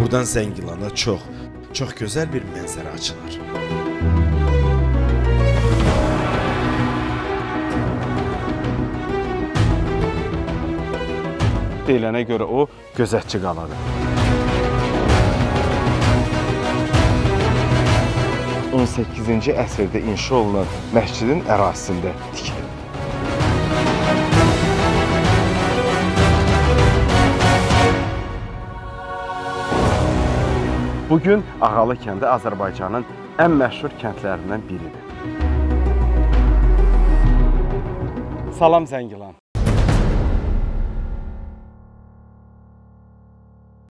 Buradan Zəngilana çox, çox gözəl bir mənzərə açılır. Deyilənə görə o gözətçi qaladır. 18-ci əsrdə inşa olunan məscidin ərazisində tikilib. Bu gün Ağalı kəndi Azərbaycanın ən məşhur kəndlərindən biridir. Salam Zəngilan.